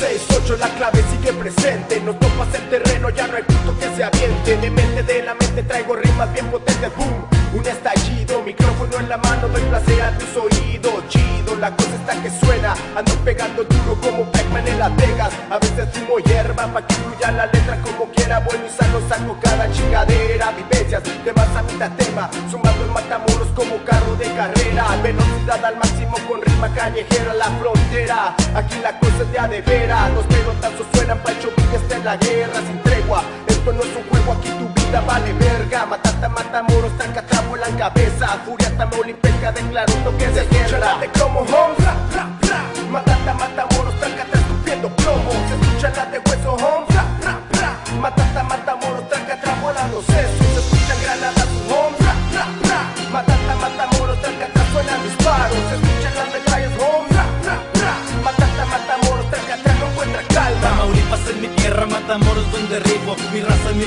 6-8 la clave sigue presente. No topas el terreno, ya no hay punto que se aviente. De mente de la mente traigo rimas bien potentes. Boom, un estallido, micrófono en la mano Doy placer a tus oídos, La cosa está que suena, ando pegando duro como Pac-Man en Las Vegas. A veces fumo hierba pa' que la letra como quiera. Bueno y sano saco cada chingadera. Vivencias de más a mitad tema. Sumando en matamoros como carro de carrera. Velocidad al máximo con rima callejera La frontera, aquí la cosa es de a de veras. Los pelotazos suenan Pancho Villa está en la guerra sin tregua. Esto no es un juego, aquí tu vida vale verga. Matata, matamoros, tranca, tramo en la cabeza. Furia tamaulipeca, declaro toque de guerra de cromo home, ra, ra, ra. Matata, matamoros,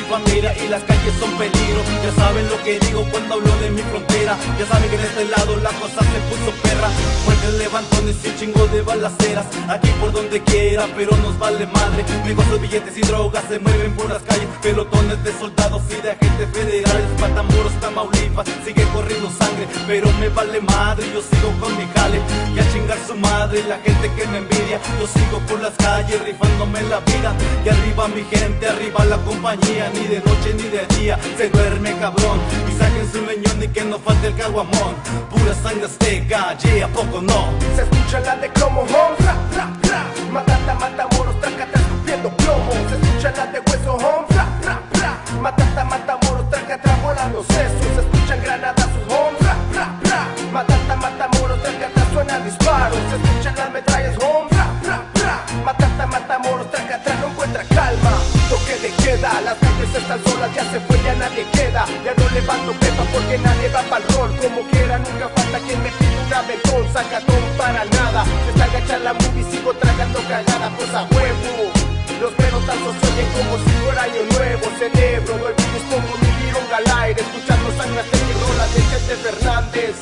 y las calles son peligro. Ya saben lo que digo cuando hablo de mi frontera. Ya saben que de este lado la cosa se puso perra. Fuertes levantones y un chingo de balaceras. Aquí por donde quiera, pero nos vale madre. Negocios, billetes y drogas se mueven por las calles. Pelotones de soldados y de agentes federales. Matamoros, Tamaulipas, sigue corriendo sangre Pero me vale madre, yo sigo con mi su madre, la gente que me envidia. Yo sigo por las calles rifándome la vida. Y arriba mi gente, arriba la compañía. Ni de noche ni de día, se duerme cabrón. Y saquen su leñón y que no falte el caguamón. Pura sangre azteca, yeah, ¿a poco no? Se escucha la de cromo home, ra, ra, ra. Matata, matamoros, tranca, tra, escupiendo plomo. Se escucha la de hueso home, ra, ra, ra. Matata, matamoros, tranca, tra, volando sesos. Se escuchan granadas home, disparos Se escuchan las metrallas home, ra, ra, ra. Matata, matamoros, tranca, tra, no encuentra calma. Toque de queda, las calles están solas, ya se fue, ya nadie queda. Ya no levanto pepa porque nadie va pa'l rol. Como quiera, nunca falta quien me pide un aventón. Sacatón para nada, se está agachando la movie Sigo tragando cagada, pues a huevo. Los pelotazos se oyen como si fuera año nuevo. Celebro, doy virus, pongo mi vironga al aire Escuchando sangre rolas de Chente Fernández.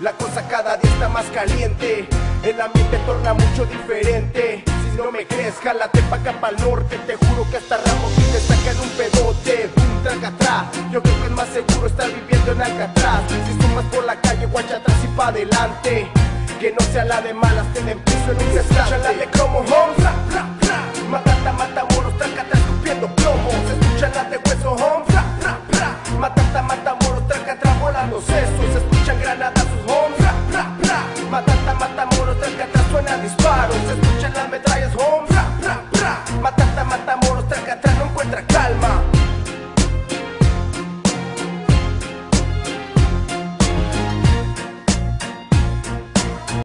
La cosa cada día está más caliente. El ambiente torna mucho diferente. Si no me crees, jálate pa' acá pa'l norte. Te juro que hasta Ramos y te sacan un pedote. Un atrás. Yo creo que es más seguro estar viviendo en Alcatraz. Si sumas por la calle, guacha atrás y pa' adelante. Que no sea la de malas, te den piso en un instante. la de cromo, homes, ra, ra, ra. Matata, mata moros, trácata, escupiendo plomo. Se escuchan las de hueso, homes, ra, ra, ra. Matata, mata moros, trácata, volando sesos. Se escuchan granadas, sus homes. Matata, mata moros, desde atrás suena disparo